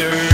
Sir.